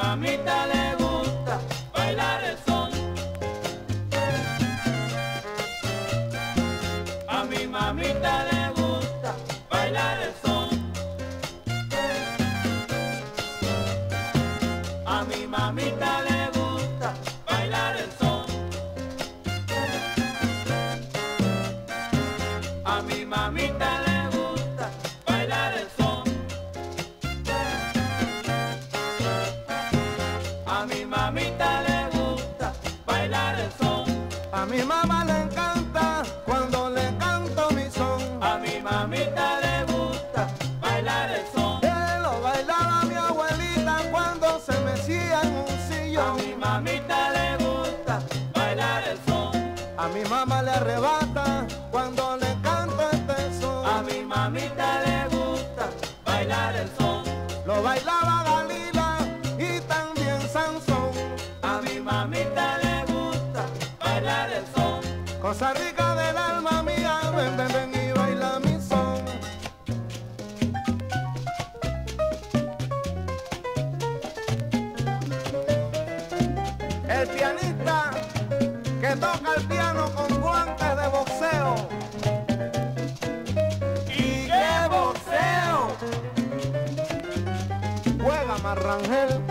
mamita le mamita le gusta bailar el son. A mi mamita le gusta bailar el son. A mi mamita le gusta bailar el son. A mi mamá le encanta cuando le canto mi son. A mi mamita mamá le arrebata cuando le canto este son. A mi mamita le gusta bailar el son. Lo bailaba Dalila y también Sansón. A mi mamita le gusta bailar el son. Cosa rica del alma mía, ven, ven, ven y baila mi son. El pianista que toca el piano con guantes de boxeo. ¡Y qué boxeo! Juega Marrangel